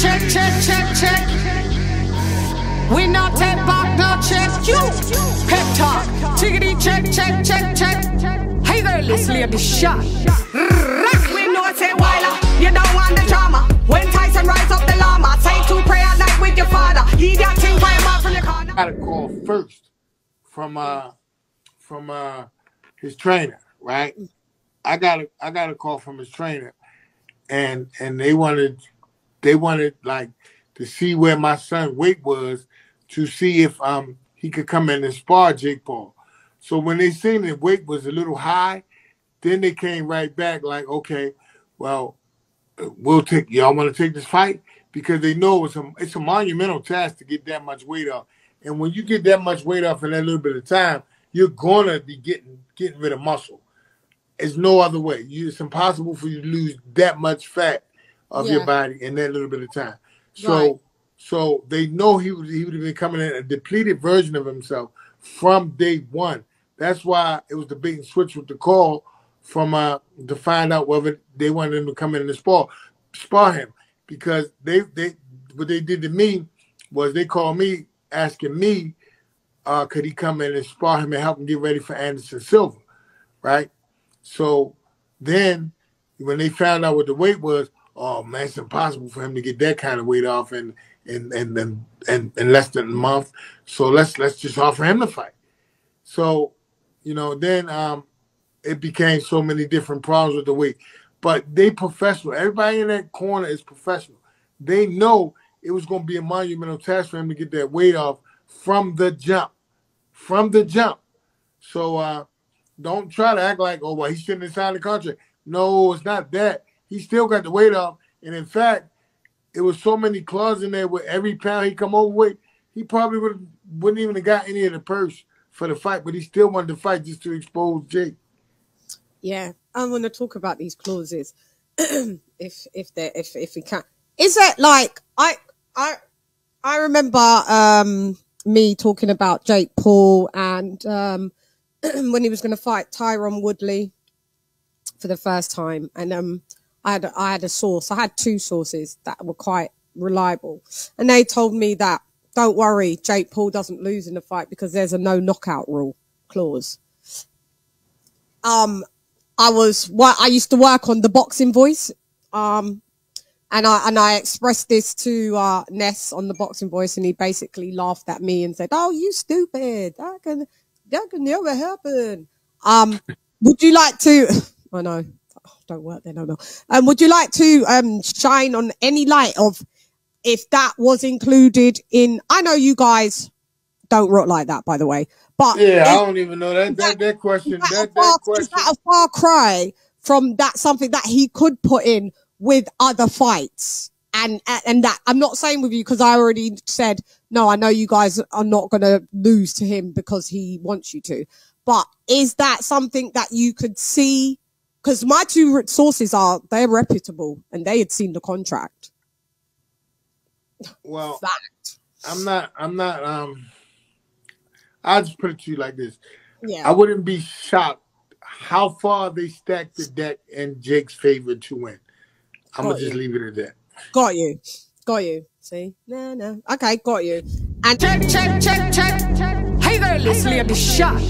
check, check, check, check. We not take back no check. You pep talk. Chickadee check, check, check, check. Hey girl, let's the shot. We know say Wyler, you don't want the drama. When Tyson rise up the llama, say to pray at night with your father. He got thing by him out from the corner. got a call first from uh from uh his trainer, right? I got a I got a call from his trainer, and and they wanted they wanted like to see where my son weight was to see if um he could come in and spar Jake Paul. So when they seen that weight was a little high, then they came right back like, okay, well, uh, we'll take y'all want to take this fight because they know it's a it's a monumental task to get that much weight off. And when you get that much weight off in that little bit of time, you're gonna be getting getting rid of muscle. There's no other way. You, it's impossible for you to lose that much fat of your body in that little bit of time. So Right. so they know he would he would have been coming in a depleted version of himself from day one. That's why it was the bait and switch with the call from uh to find out whether they wanted him to come in and spar spar him because they they what they did to me was they called me asking me uh could he come in and spar him and help him get ready for Anderson Silva, right? So then when they found out what the weight was, oh man, it's impossible for him to get that kind of weight off in in in in, in, in less than a month. So let's let's just offer him the fight. So, you know, then um it became so many different problems with the weight. But they professional. Everybody in that corner is professional. They know it was going to be a monumental task for him to get that weight off from the jump. From the jump. So uh don't try to act like, oh well, he shouldn't have signed the contract. No, it's not that. He still got the weight off. And in fact, it was so many clauses in there with every pound he come overweight, he probably would wouldn't even have got any of the purse for the fight, but he still wanted to fight just to expose Jake. Yeah, I want to talk about these clauses, if if they if if we can. Is it like I I I remember um me talking about Jake Paul and um when he was going to fight Tyron Woodley for the first time, and um I had I had a source. I had two sources that were quite reliable, and they told me that don't worry, Jake Paul doesn't lose in the fight because there's a no knockout rule clause um I was I used to work on the boxing voice. Um and I and I expressed this to uh Ness on the boxing voice and he basically laughed at me and said, Oh, you stupid. That can that can never happen. Um would you like to I know don't work there, no no. Um would you like to um shine on any light of if that was included in I know you guys don't rock like that by the way. But Yeah, I don't even know that that, that question. that, That far, that is question. that a far cry from that something that he could put in with other fights? And and that I'm not saying with you because I already said no. I know you guys are not going to lose to him because he wants you to. But is that something that you could see? Because my two sources are they're reputable and they had seen the contract. Well, Fact. I'm not. I'm not. Um, I'll just put it to you like this. Yeah, I wouldn't be shocked how far they stacked the deck in Jake's favor to win. I'm Got gonna just leave it at that. Got you. Got you. See? No, no. Okay, got you. And Check, check, check, check. Hey girl, let's lay the shot.